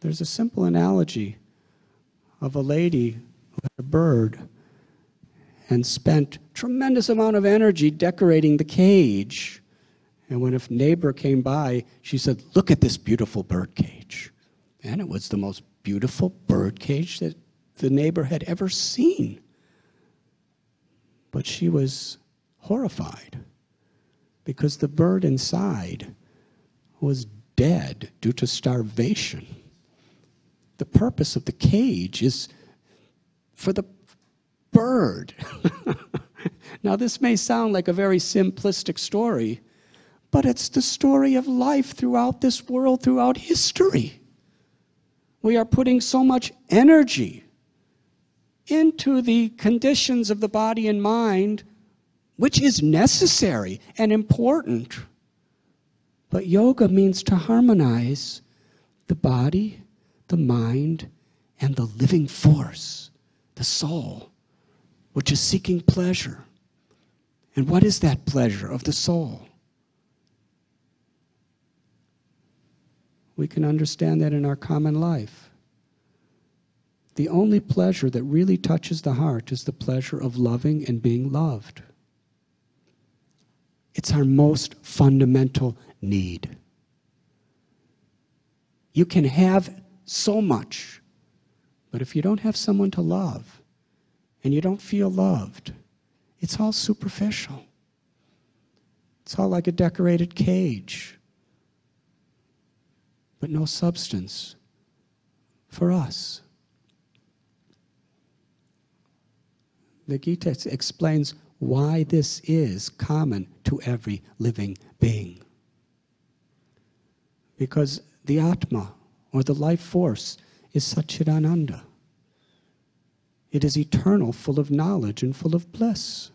There's a simple analogy of a lady who had a bird and spent tremendous amount of energy decorating the cage. And when a neighbor came by, she said, Look at this beautiful bird cage. And it was the most beautiful bird cage that the neighbor had ever seen. But she was horrified because the bird inside was dead due to starvation. The purpose of the cage is for the bird. now, this may sound like a very simplistic story, but it's the story of life throughout this world, throughout history. We are putting so much energy into the conditions of the body and mind, which is necessary and important. But yoga means to harmonize the body, the mind, and the living force, the soul, which is seeking pleasure. And what is that pleasure of the soul? We can understand that in our common life. The only pleasure that really touches the heart is the pleasure of loving and being loved. It's our most fundamental need. You can have so much, but if you don't have someone to love and you don't feel loved, it's all superficial. It's all like a decorated cage, but no substance for us. The Gita explains why this is common to every living being. Because the Atma, or the life force, is Satchidananda. It is eternal, full of knowledge and full of bliss.